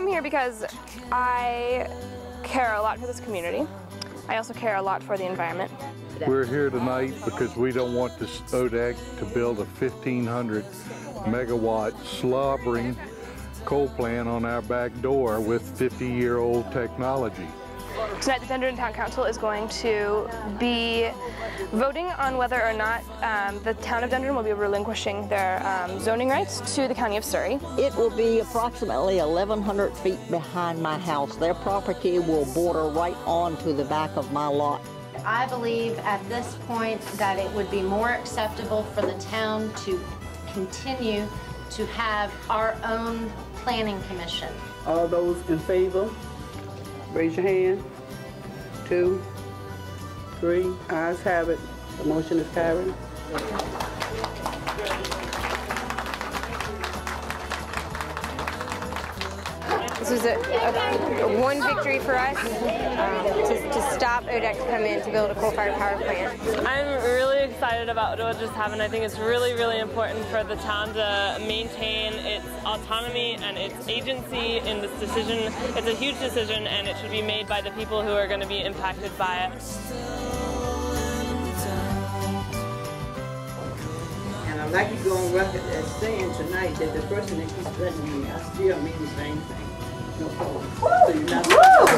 I'm here because I care a lot for this community. I also care a lot for the environment. We're here tonight because we don't want the ODEC to build a 1,500 megawatt slobbering coal plant on our back door with 50 year old technology. Tonight, the Dendron Town Council is going to be voting on whether or not um, the town of Dendron will be relinquishing their um, zoning rights to the County of Surry. It will be approximately 1,100 feet behind my house. Their property will border right onto the back of my lot. I believe at this point that it would be more acceptable for the town to continue to have our own planning commission. All those in favor, raise your hand. Two, three, ayes have it. The motion is carried. This was a, a one victory for us um, to, to stop ODEC to come in to build a coal-fired power plant. I'm really excited about what just happened. I think it's really, really important for the town to maintain its autonomy and its agency in this decision. It's a huge decision and it should be made by the people who are going to be impacted by it. And I'd like to go on record as saying tonight that the person that keeps threatening me, I still mean the same thing. No problem. So you're not-